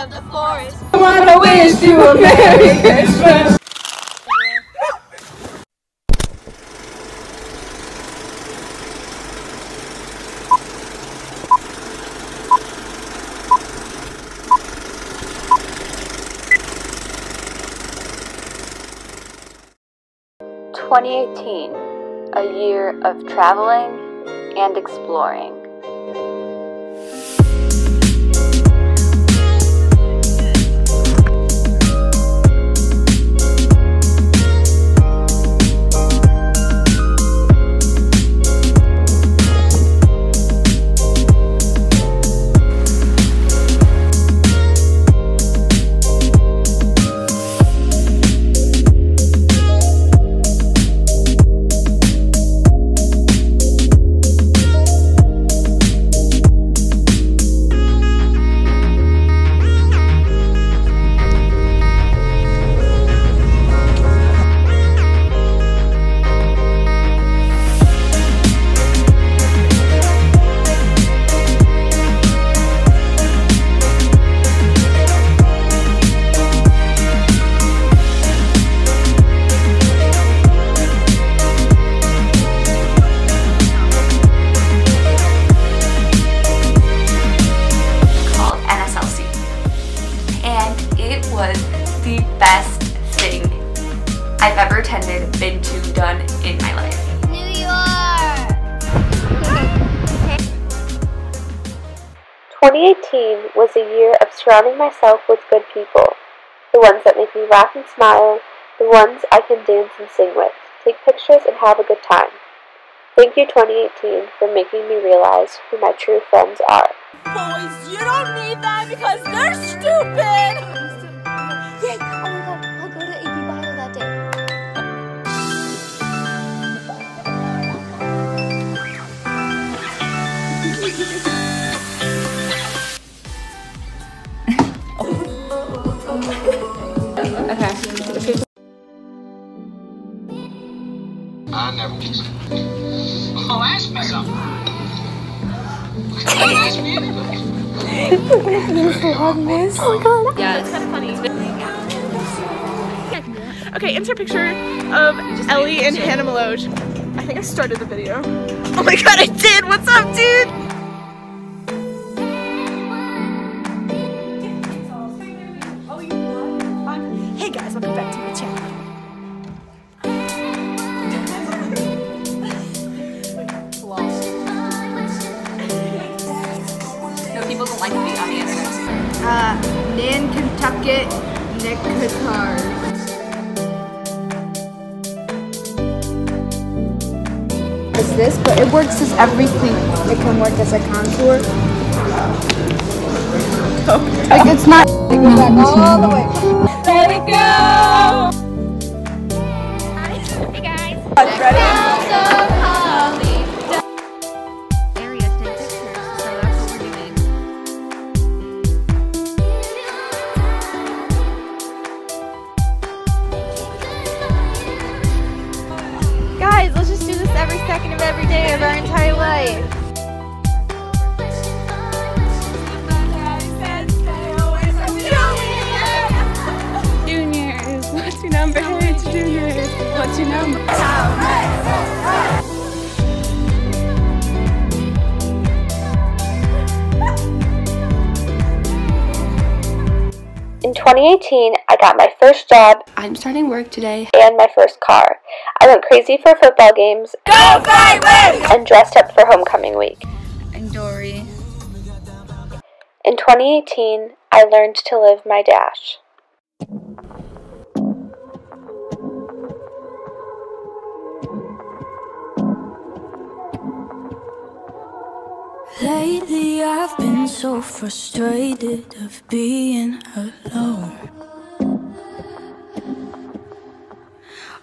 of the forest. I wanna wish you a Merry Christmas. Twenty eighteen, a year of traveling and exploring. I've ever attended, been to, done in my life. New York! 2018 was a year of surrounding myself with good people. The ones that make me laugh and smile, the ones I can dance and sing with, take pictures and have a good time. Thank you 2018 for making me realize who my true friends are. Boys, you don't need that because they're stupid! I never kissed her. Oh, ask me something. Don't ask me anything. Okay, insert picture of Ellie and Hannah Meloge. I think I started the video. Oh my god, I did! What's up, dude? Hey guys, welcome back to my channel. Uh, Nantucket Nick Guitar. Is this, but it works as everything. It can work as a contour. Like it's not. It goes all the way. Let it go! Entire life. Juniors, what's your number? It's juniors. What's your number? In 2018, I got my first job I'm starting work today. and my first car. I went crazy for football games and dressed up for homecoming week. And Dory. In 2018, I learned to live my dash. Lately I've been so frustrated of being alone.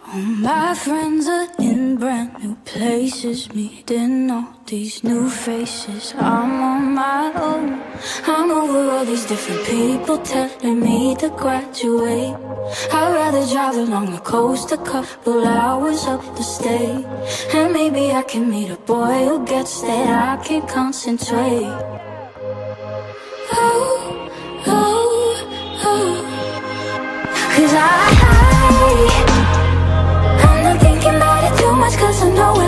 All my friends are in brand new places, meeting all these new faces. I'm on my own. I'm over all these different people telling me to graduate. I'd rather drive along the coast a couple hours up the state. And maybe I can meet a boy who gets that I can concentrate. I know I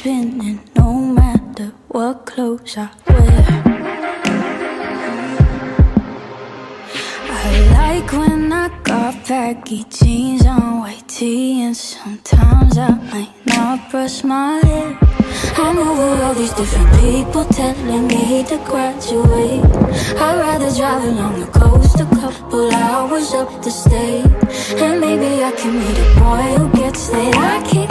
spinning no matter what clothes I wear. I like when I got baggy jeans on white tee, and sometimes I might not brush my hair. I'm over all these different people telling me to graduate. I'd rather drive along the coast a couple hours up the state, and maybe I can meet a boy who gets that I can't